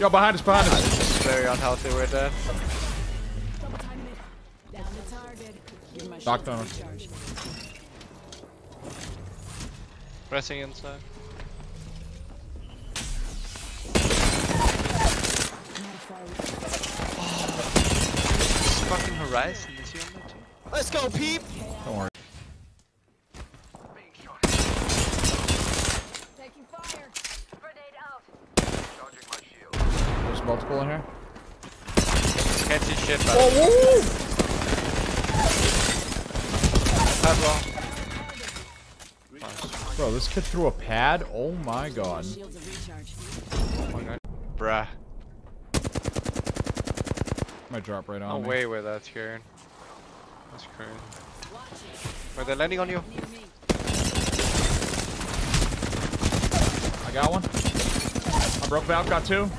Yo, behind us, behind us. This is very unhealthy right there. Double timing it. Down the target. Give my Knocked on a him. Pressing inside. Not far. Fucking Horizon, is he on that too? Let's go, peep. Don't worry. There's multiple in here. Can't see shit, but Oh, woo! Padlock. Bro, this kid threw a pad. Oh my god. Shields a recharge. Bruh. Might drop right No on me. way where that's going. That's crazy. Were they landing on you? I got one. I broke Valk, got two.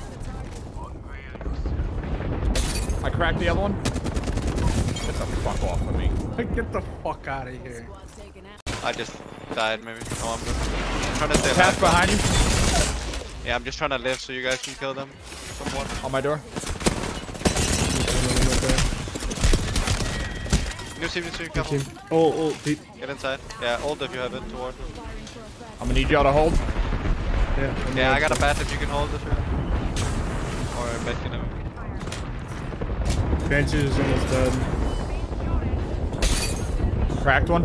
I cracked the other one. Get the fuck off of me. Get the fuck out of here. Squad's taken out. I just died maybe. No, I'm good. I'm trying to stay Path alive. behind you. Yeah, I'm just trying to live so you guys can kill them. Somewhat. On my door. New team, new team, careful. Oh, oh, peep. Get inside. Yeah, ult if you have it toward. I'm gonna need y'all to hold. Yeah. Yeah, I got a bat if you can hold it. Or bet you know. Bench is almost dead. Cracked one.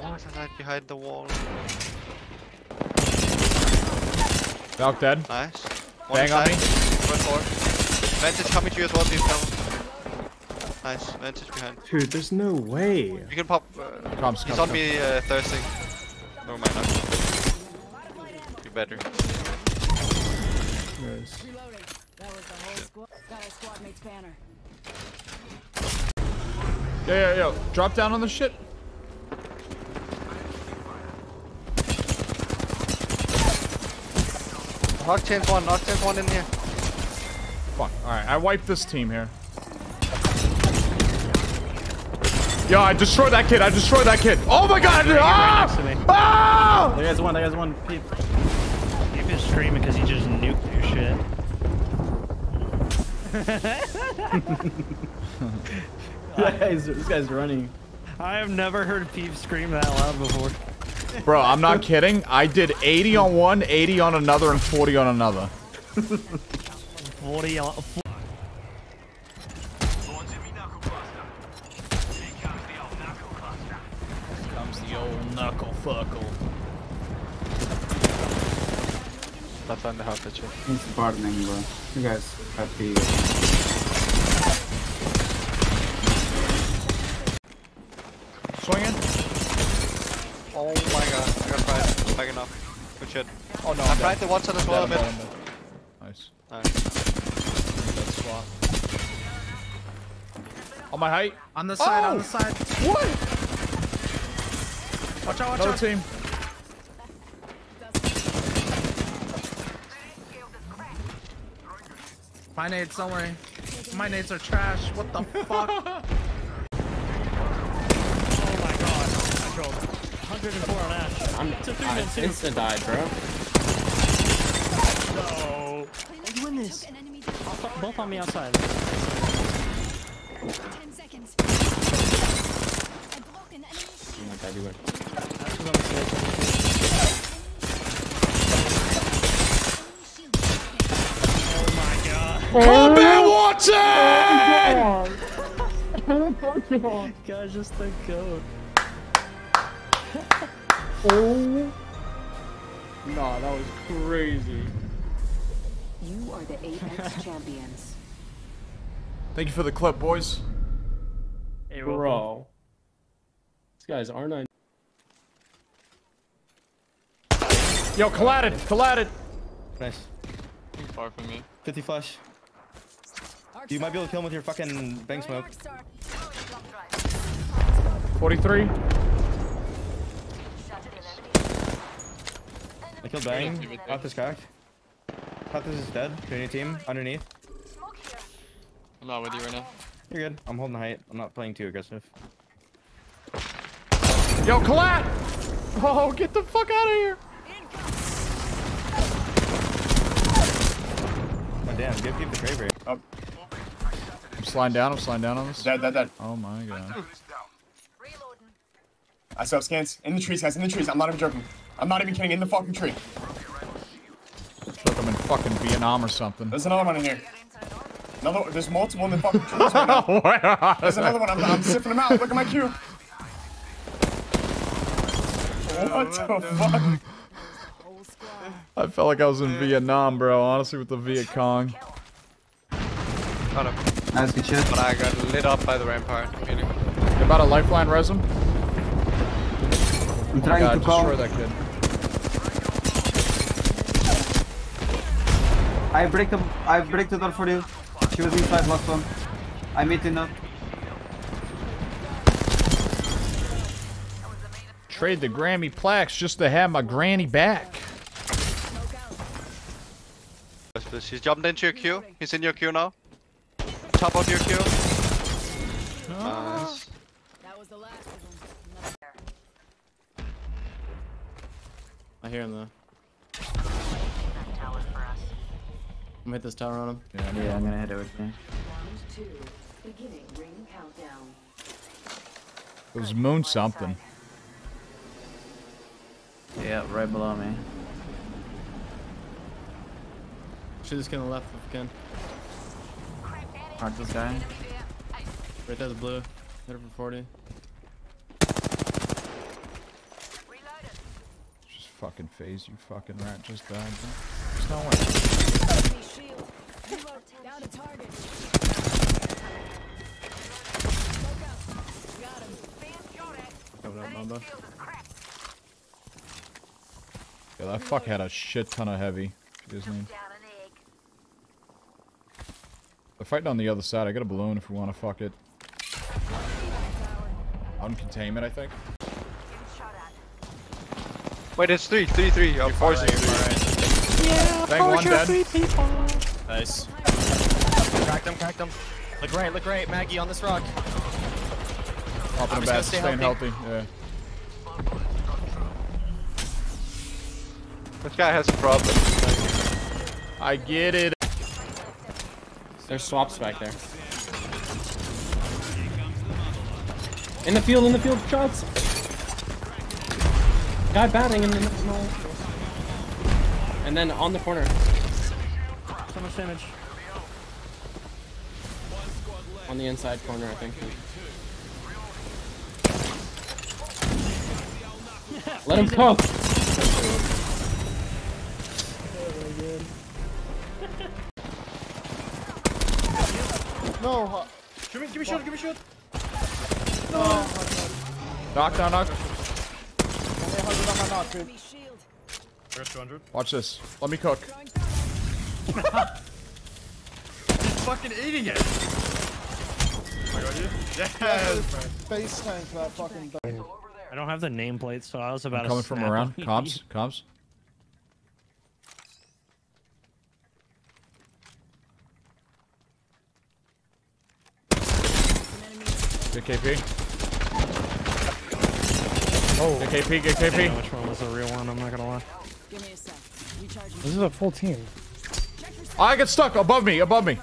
What is that behind the wall? Valk dead. Nice. Bang on me. One more. Vantage coming to you as well, please. Careful. Nice. Vantage behind. Dude, there's no way. You can pop. Uh, Comes, he's comes, on comes. me uh, thirsting. Never mind. Not. You better. Nice. Reloading. That was the whole squad. Got our squad mate's banner. Yo, yo, yo. Drop down on the shit. Knock chains one. Knock chains one in here. Fuck. Alright, I wiped this team here. Yo, I destroyed that kid. I destroyed that kid. Oh my god! Ah! next to me. Ah! There guy's one, there guy's one. Peep. You've screaming because he just nuked your shit. Yeah, he's, this guy's running. I have never heard Peep scream that loud before. Bro, I'm not kidding. I did 80 on one, 80 on another, and 40 on another. 40 on. Comes the old knuckle fuckle. That's on the house, that shit. He's pardoning, bro. You guys have happy. Swinging. Oh my god. I got fried. Backing up. Good shit. Oh no. I I'm fried dead. the one shot as well a I'm bit. dead, I'm dead, I'm dead. Nice. Nice. Dead spot. On my height. On the side, on Oh! the side. What? Watch out, watch Another out. team. My nades, don't worry. My nades are trash. What the fuck? Oh my god. I trolled. 104 on Ash. I'm It's a three I man two. insta died, bro. No. You win this. Took an enemy down. Both both on me outside. Ten seconds. I broke an enemy Oh shield. my god, you were. Ash was on the stage. Oh my god. Combat Wattson! Guy's just the goat. Oh. Nah, that was crazy. You are the Apex champions. Thank you for the clip, boys. Hey, welcome. Bro. This guy's R9. Yo, collided, collided. Nice. Far from me. 50 flash. You might be able to kill him with your fucking bang smoke. 43. I killed Bang. Top is cracked. Top this is dead. Community team underneath. I'm not with you right now. You're good. I'm holding height. I'm not playing too aggressive. Yo, collat! Oh, get the fuck out of here! Oh, damn. Give, give the bravery. Oh. I'm sliding down. I'm sliding down on this. Dead, dead, dead. Oh my god. I still have scans. In the trees, guys. In the trees. I'm not even joking. I'm not even kidding. In the fucking tree. Feel like I'm in fucking Vietnam or something. There's another one in here. Another. There's multiple in the fucking trees right now. There's another one. I'm, I'm sifting them out. Look at my queue. What the fuck? I felt like I was in Vietnam, bro. Honestly, with the Viet Cong. Got him. Nice, good shit. But I got lit up by the rampart. Really. You about a lifeline, Resum? I'm oh trying God, to call. destroy that kid. I break the I break the door for you. She was inside last one. I'm eating up. Trade the Grammy plaques just to have my granny back. Yes, please. He's jumped into your queue. He's in your queue now. Top of your queue. Nice. That was the last of them. I hear him though. I'm gonna hit this tower on him. Yeah, I'm gonna hit it with me. Round two. Beginning. It was Moon something. Yeah, right below me. Shoot this kid on the left if you can. Mark this guy. Right there's blue. Hit her for 40. Just fucking phase, you fucking rat. Just died. There's no way. Enemy shield. Reload. Down to target. Smoke out. Got him. Coming up, Mamba. Yeah, that fuck had a shit ton of heavy. If you guys need. They're fighting on the other side. I got a balloon if we want to fuck it. On containment, I think. Wait, it's three, three, three. Oh, four, six, three. Bang one dead. Nice. Crack them, crack them. Look right, look right. Maggie on this rock. Popping I'm a just gonna stay staying healthy. healthy. Yeah. This guy has a problem. I get it. There's swaps back there. In the field, in the field, shots. Guy batting in the no. And then on the corner. So much damage. On the inside corner, I think. Let him cook. Give me, give me shield, give me shield. Knock, knock, knock. Enemy shield. First 200. Watch this. Let me cook. He's Fucking eating it. I got you. Yes. I don't have the nameplate, so I was about to Coming from snap around. on Comms, comms. Get KP. Oh. Get KP, get I don't know KP. which one was the real one, I'm not gonna lie. Give me a sec. Recharging. This is a full team. I get stuck above me, above me.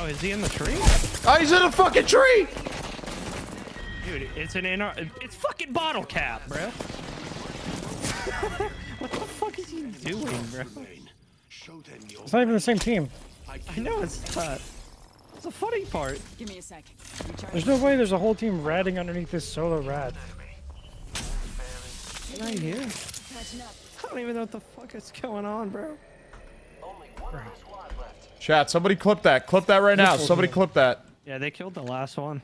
Oh, is he in the tree? Oh, he's in a fucking tree. Dude, it's an NR. It's fucking bottle cap, bro. what the fuck is he doing, bro? It's not even the same team. I know it's not. It's the funny part. Give me a sec. There's no way there's a whole team ratting underneath this solo rat. Right here. Catching up. I don't even know what the fuck is going on, bro. Chat, somebody clip that. Clip that right now. Somebody clip that. Yeah, they killed the last one.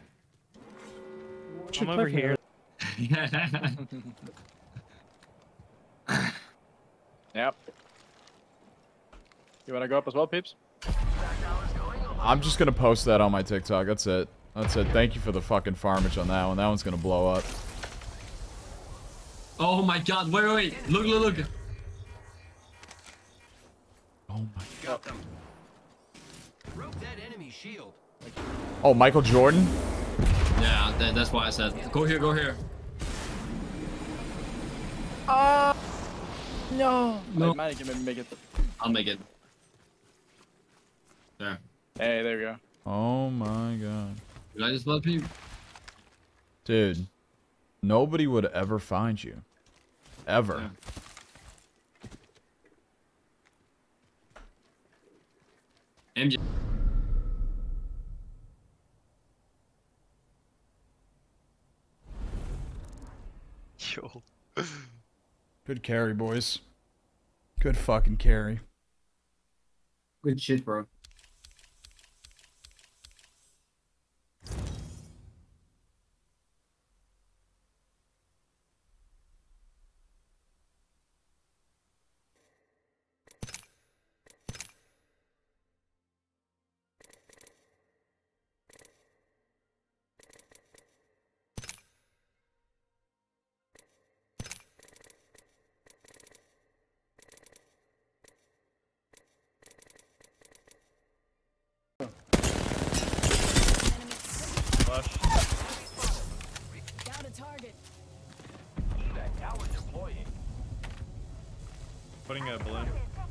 Should I'm over clip me. here. Yep. You wanna go up as well, peeps? I'm just gonna post that on my TikTok. That's it. That's it. Thank you for the fucking farmage on that one. That one's gonna blow up. Oh my god, wait, wait, wait. Look, look, look. Oh my god. Oh, Michael Jordan? Yeah, that, that's why I said, go here, go here. Oh, no. No. Magic can maybe make it. I'll make it. There. Hey, there we go. Oh my god. You like this blood peep? Dude, nobody would ever find you. Ever. MJ. Yo. Good carry, boys. Good fucking carry. Good shit, bro.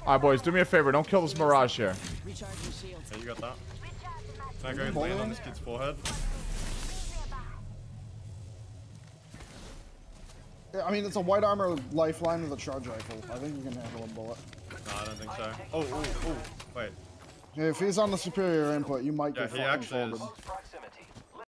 Balloon. Alright, boys, do me a favor. Don't kill this Mirage here. Recharging. Yeah, you got that. Can I go land on this kid's forehead? Yeah, I mean, it's a white armor lifeline with a charge rifle. I think you can handle a bullet. No, I don't think so. Oh, oh, oh. Wait. Yeah, if he's on the superior input, you might Yeah, get he fucking actually folded. is.